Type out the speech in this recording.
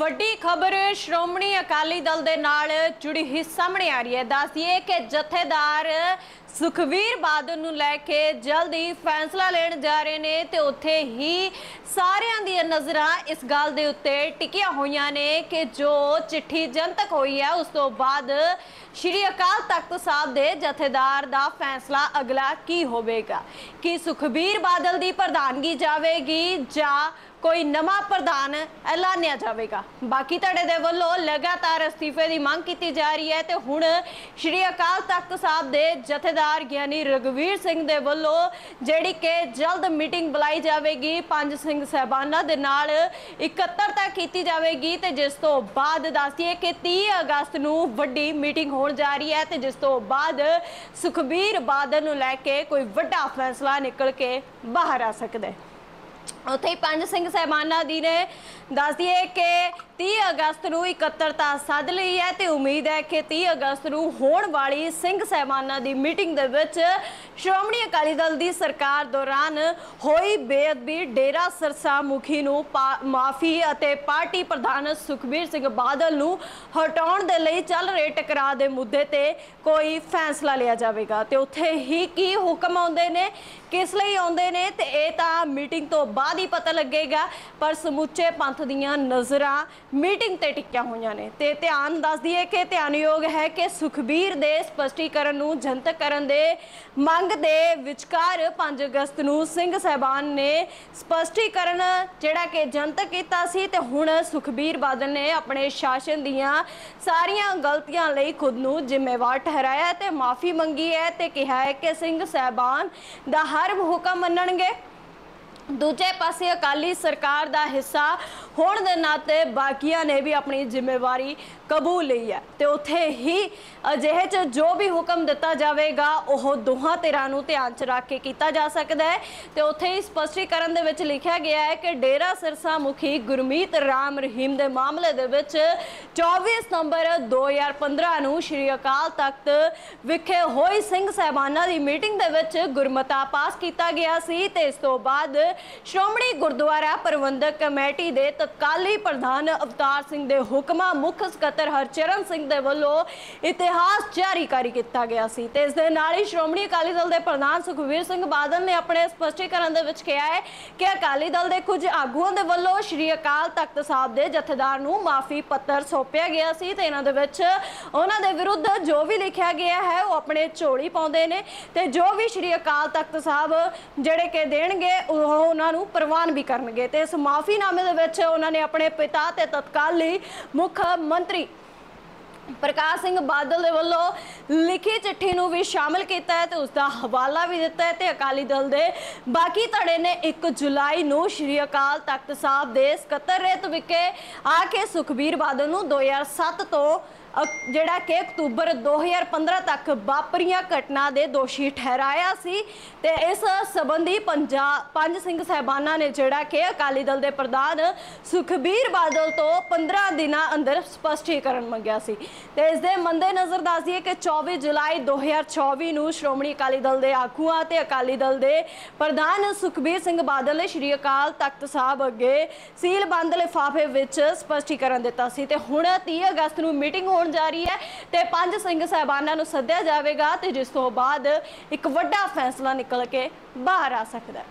ਵੱਡੀ ਖਬਰ ਸ਼੍ਰੋਮਣੀ ਅਕਾਲੀ ਦਲ ਦੇ ਨਾਲ ਜੁੜੀ ਹੀ ਸਾਹਮਣੇ ਆ ਰਹੀ ਹੈ। ਦੱਸਦੀਏ ਕਿ ਜਥੇਦਾਰ ਸੁਖਵੀਰ ਬਾਦਲ ਨੂੰ ਲੈ ਕੇ ਜਲਦੀ ਫੈਸਲਾ ਲੈਣ ਜਾ ਰਹੇ ਨੇ ਤੇ ਉੱਥੇ ਹੀ ਸਾਰਿਆਂ ਦੀਆਂ ਨਜ਼ਰਾਂ ਇਸ ਗੱਲ ਦੇ ਉੱਤੇ ਟਿਕੀਆਂ ਹੋਈਆਂ ਨੇ ਕਿ ਜੋ ਚਿੱਠੀ ਜਨਤਕ ਹੋਈ ਹੈ, ਉਸ ਤੋਂ ਬਾਅਦ ਸ਼੍ਰੀ ਅਕਾਲ ਤਖਤ ਸਾਹਿਬ ਦੇ ਜਥੇਦਾਰ ਦਾ ਫੈਸਲਾ ਅਗਲਾ ਕੀ ਹੋਵੇਗਾ? ਕਿ ਸੁਖਬੀਰ ਬਾਦਲ ਦੀ ਪ੍ਰਧਾਨਗੀ ਜਾਵੇਗੀ ਜਾਂ ਕੋਈ ਨਵਾਂ ਪ੍ਰਧਾਨ ਐਲਾਨਿਆ ਜਾਵੇਗਾ। ਬਾਕੀ ਧੜੇ ਦੇ ਵੱਲੋਂ ਲਗਾਤਾਰ ਅਸਤੀਫੇ ਦੀ ਮੰਗ ਕੀਤੀ ਜਾ ਰਹੀ ਹੈ ਤੇ ਹੁਣ ਸ਼੍ਰੀ ਅਕਾਲ ਤਖਤ ਸਾਹਿਬ ਦੇ ਜਥੇਦਾਰ ਗਿਆਨੀ ਰਗਵੀਰ ਸਿੰਘ ਦੇ ਵੱਲੋਂ ਜਿਹੜੀ ਕਿ ਜਲਦ ਮੀਟਿੰਗ ਬੁਲਾਈ ਜਾਵੇਗੀ। ਪੰਜ ਸਿੰਘ ਸਹਿਬਾਨਾਂ ਦੇ ਨਾਲ ਇਕੱਤਰਤਾ ਕੀਤੀ ਜਾਵੇਗੀ ਤੇ ਜਿਸ ਤੋਂ ਬਾਅਦ ਦੱਸਦੀਏ ਕਿ 30 ਅਗਸਤ ਨੂੰ ਵੱਡੀ ਮੀਟਿੰਗ ਹੋਣ ਜਾ ਰਹੀ ਹੈ ਤੇ ਜਿਸ ਤੋਂ ਬਾਅਦ ਸੁਖਬੀਰ ਬਾਦਲ ਨੂੰ ਲੈ ਕੇ ਕੋਈ ਵੱਡਾ ਫੈਸਲਾ ਨਿਕਲ ਕੇ ਬਾਹਰ ਆ ਸਕਦਾ ਹੈ। ਉੱਥੇ ਹੀ ਪੰਜ ਸਿੰਘ ਸਹਿਬਾਨਾਂ ਦੀ ਨੇ ਦੱਸ ਦਈਏ ਕਿ 30 ਅਗਸਤ ਨੂੰ ਇਕੱਤਰਤਾ ਸੱਦ ਲਈ ਹੈ ਤੇ ਉਮੀਦ ਹੈ ਕਿ 30 ਅਗਸਤ ਨੂੰ ਹੋਣ ਵਾਲੀ ਸਿੰਘ ਸਹਿਬਾਨਾਂ ਦੀ ਮੀਟਿੰਗ ਦੇ ਵਿੱਚ ਸ਼੍ਰੋਮਣੀ ਅਕਾਲੀ ਦਲ ਦੀ ਸਰਕਾਰ ਦੌਰਾਨ ਹੋਈ ਬੇਅਦਬੀ, ਡੇਰਾ ਸਰਸਾ ਮੁਖੀ ਨੂੰ ਮਾਫੀ ਅਤੇ ਪਾਰਟੀ ਪ੍ਰਧਾਨ ਸੁਖਬੀਰ ਸਿੰਘ ਬਾਦਲ ਨੂੰ ਹਟਾਉਣ ਦੇ ਲਈ ਚੱਲ ਰਹੇ ਟਕਰਾਅ ਦੇ ਮੁੱਦੇ ਤੇ ਕੋਈ ਫੈਸਲਾ ਲਿਆ ਜਾਵੇਗਾ। ਤੇ ਉੱਥੇ ਹੀ ਕੀ ਹੁਕਮ ਆਉਂਦੇ ਨੇ, ਕਿਸ ਲਈ ਆਉਂਦੇ ਨੇ, ਤੇ ਇਹ ਤਾਂ ਮੀਟਿੰਗ ਤੋਂ ਬਾਅਦ ਹੀ ਪਤਾ ਲੱਗੇਗਾ। ਪਰ ਸਮੁੱਚੇ ਪੰਥ ਦੀਆਂ ਨਜ਼ਰਾਂ ਮੀਟਿੰਗ ਤੇ ਟਿੱਕੀਆਂ ਹੋਈਆਂ ਨੇ। ਤੇ ਧਿਆਨ ਦੱਸ ਦਈਏ ਕਿ ਧਿਆਨਯੋਗ ਹੈ ਕਿ ਸੁਖਬੀਰ ਦੇ ਸਪਸ਼ਟੀਕਰਨ ਨੂੰ ਜਨਤਕ ਕਰਨ ਦੇ ਮੰਗ ਦੇ ਵਿਚਕਾਰ 5 ਅਗਸਤ ਨੂੰ ਸਿੰਘ ਸਹਿਬਾਨ ਨੇ ਸਪਸ਼ਟੀਕਰਨ ਜਿਹੜਾ ਕਿ ਜਨਤਕ ਕੀਤਾ ਸੀ ਤੇ ਹੁਣ ਸੁਖਬੀਰ ਬਾਦਲ ਨੇ ਆਪਣੇ ਸ਼ਾਸਨ ਦੀਆਂ ਸਾਰੀਆਂ ਗਲਤੀਆਂ ਲਈ ਖੁਦ ਨੂੰ ਜ਼ਿੰਮੇਵਾਰ ਠਹਿਰਾਇਆ ਤੇ ਮਾਫੀ ਮੰਗੀ ਹੈ ਤੇ ਕਿਹਾ ਹੈ ਕਿ ਸਿੰਘ ਸਹਿਬਾਨ ਦਾ ਹਰ ਹੁਕਮ ਮੰਨਣਗੇ। ਦੂਜੇ ਪਾਸੇ ਅਕਾਲੀ ਸਰਕਾਰ ਦਾ ਹਿੱਸਾ ਹੋਣ ਦੇ ਨਾਤੇ ਬਾਕੀਆਂ ਨੇ ਵੀ ਆਪਣੀ ਜ਼ਿੰਮੇਵਾਰੀ ਕਬੂਲ ਲਈ ਹੈ। ਤੇ ਉੱਥੇ ਹੀ ਅਜਿਹੇ ਚ ਜੋ ਵੀ ਹੁਕਮ ਦਿੱਤਾ ਜਾਵੇਗਾ, ਉਹ ਦੋਹਾਂ ਧਿਰਾਂ ਨੂੰ ਧਿਆਨ ਚ ਰੱਖ ਕੇ ਕੀਤਾ ਜਾ ਸਕਦਾ ਹੈ। ਤੇ ਉੱਥੇ ਹੀ ਸਪਸ਼ਟੀਕਰਨ ਦੇ ਵਿੱਚ ਲਿਖਿਆ ਗਿਆ ਹੈ ਕਿ ਡੇਰਾ ਸਿਰਸਾ ਮੁਖੀ ਗੁਰਮੀਤ ਰਾਮ ਰਹੀਮ ਦੇ ਮਾਮਲੇ ਦੇ ਵਿੱਚ 24 ਸਤੰਬਰ 2015 ਨੂੰ ਸ਼੍ਰੀ ਅਕਾਲ ਤਖਤ ਵਿਖੇ ਹੋਈ ਸਿੰਘ ਸਹਿਬਾਨਾਂ ਦੀ ਮੀਟਿੰਗ ਦੇ ਵਿੱਚ ਗੁਰਮਤਾ ਪਾਸ ਕੀਤਾ ਗਿਆ ਸੀ ਤੇ ਇਸ ਤੋਂ ਬਾਅਦ ਸ਼੍ਰੋਮਣੀ ਗੁਰਦੁਆਰਾ ਪ੍ਰਬੰਧਕ ਕਮੇਟੀ ਦੇ ਤਤਕਾਲੀ ਪ੍ਰਧਾਨ ਅਵਤਾਰ ਸਿੰਘ ਦੇ ਹੁਕਮਾਂ ਮੁੱਖ ਸਕੱਤਰ ਹਰਚਰਨ ਸਿੰਘ ਦੇ ਵੱਲੋਂ ਇਤਿਹਾਸ ਜਾਰੀ ਕਾਰੀ ਕੀਤਾ ਗਿਆ ਸੀ ਤੇ ਇਸ ਦੇ ਨਾਲ ਹੀ ਸ਼੍ਰੋਮਣੀ ਅਕਾਲੀ ਦਲ ਦੇ ਪ੍ਰਧਾਨ ਸੁਖਵੀਰ ਸਿੰਘ ਬਾਦਲ ਨੇ ਆਪਣੇ ਸਪਸ਼ਟੀਕਰਨ ਦੇ ਵਿੱਚ ਕਿਹਾ ਹੈ ਕਿ ਅਕਾਲੀ ਦਲ ਦੇ ਕੁਝ ਆਗੂਆਂ ਦੇ ਵੱਲੋਂ ਸ਼੍ਰੀ ਅਕਾਲ ਤਖਤ ਸਾਹਿਬ ਦੇ ਜਥੇਦਾਰ ਨੂੰ ਮਾਫੀ ਪੱਤਰ ਸੌਂਪਿਆ ਗਿਆ ਸੀ ਤੇ ਇਹਨਾਂ ਦੇ ਵਿੱਚ ਉਹਨਾਂ ਦੇ ਵਿਰੁੱਧ ਜੋ ਵੀ ਲਿਖਿਆ ਗਿਆ ਹੈ ਉਹ ਆਪਣੇ ਝੋਲੀ ਪਾਉਂਦੇ ਨੇ ਤੇ ਜੋ ਵੀ ਸ਼੍ਰੀ ਅਕਾਲ ਤਖਤ ਸਾਹਿਬ ਜਿਹੜੇ ਕਿ ਦੇਣਗੇ, ਉਹ ਉਹਨਾਂ ਨੂੰ ਪ੍ਰਵਾਨ ਵੀ ਕਰਨਗੇ ਤੇ ਇਸ ਮਾਫੀਨਾਮੇ ਦੇ ਵਿੱਚ ਉਹਨਾਂ ਨੇ ਆਪਣੇ ਪਿਤਾ ਤੇ ਤਤਕਾਲੀ ਮੁੱਖ ਮੰਤਰੀ ਪ੍ਰਕਾਸ਼ ਸਿੰਘ ਬਾਦਲ ਦੇ ਵੱਲੋਂ ਲਿਖੀ ਚਿੱਠੀ ਨੂੰ ਵੀ ਸ਼ਾਮਲ ਕੀਤਾ ਹੈ ਤੇ ਉਸ ਦਾ ਹਵਾਲਾ ਵੀ ਦਿੱਤਾ ਹੈ ਤੇ ਅਕਾਲੀ ਦਲ ਦੇ ਬਾਕੀ ਧੜੇ ਨੇ 1 ਜੁਲਾਈ ਨੂੰ ਸ਼੍ਰੀ ਅਕਾਲ ਤਖਤ ਸਾਹਿਬ ਦੇ ਸਕੱਤਰ ਰੇਤ ਵਿਖੇ ਆ ਕੇ ਸੁਖਬੀਰ ਬਾਦਲ ਨੂੰ 2007 ਤੋਂ ਜਿਹੜਾ ਕਿ ਅਕਤੂਬਰ 2015 ਤੱਕ ਵਾਪਰੀਆਂ ਘਟਨਾ ਦੇ ਦੋਸ਼ੀ ਠਹਿਰਾਇਆ ਸੀ ਤੇ ਇਸ ਸੰਬੰਧੀ ਪੰਜਾਬ ਪੰਜ ਸਿੰਘ ਸਹਿਬਾਨਾਂ ਨੇ ਜਿਹੜਾ ਕਿ ਅਕਾਲੀ ਦਲ ਦੇ ਪ੍ਰਧਾਨ ਸੁਖਬੀਰ ਬਾਦਲ ਤੋਂ 15 ਦਿਨਾਂ ਅੰਦਰ ਸਪਸ਼ਟੀਕਰਨ ਮੰਗਿਆ ਸੀ। ਤੇ ਇਸ ਦੇ ਮੰਦੇ ਨਜ਼ਰ ਦੱਸ ਦਈਏ ਕਿ 24 ਜੁਲਾਈ 2024 ਨੂੰ ਸ਼੍ਰੋਮਣੀ ਅਕਾਲੀ ਦਲ ਦੇ ਆਗੂਆਂ ਤੇ ਅਕਾਲੀ ਦਲ ਦੇ ਪ੍ਰਧਾਨ ਸੁਖਬੀਰ ਸਿੰਘ ਬਾਦਲ ਨੇ ਸ਼੍ਰੀ ਅਕਾਲ ਤਖਤ ਸਾਹਿਬ ਅੱਗੇ ਸੀਲਬੰਦ ਲਿਫਾਫੇ ਵਿੱਚ ਸਪਸ਼ਟੀਕਰਨ ਦਿੱਤਾ ਸੀ ਤੇ ਹੁਣ 30 ਅਗਸਤ ਨੂੰ ਮੀਟਿੰਗ ਹੋ ਹੋਣ ਜਾ ਰਹੀ ਹੈ ਤੇ ਪੰਜ ਸਿੰਘ ਸਹਿਬਾਨਾਂ ਨੂੰ ਸੱਦਿਆ ਜਾਵੇਗਾ ਤੇ ਜਿਸ ਤੋਂ ਬਾਅਦ ਇੱਕ ਵੱਡਾ ਫੈਸਲਾ ਨਿਕਲ ਕੇ ਬਾਹਰ ਆ ਸਕਦਾ ਹੈ।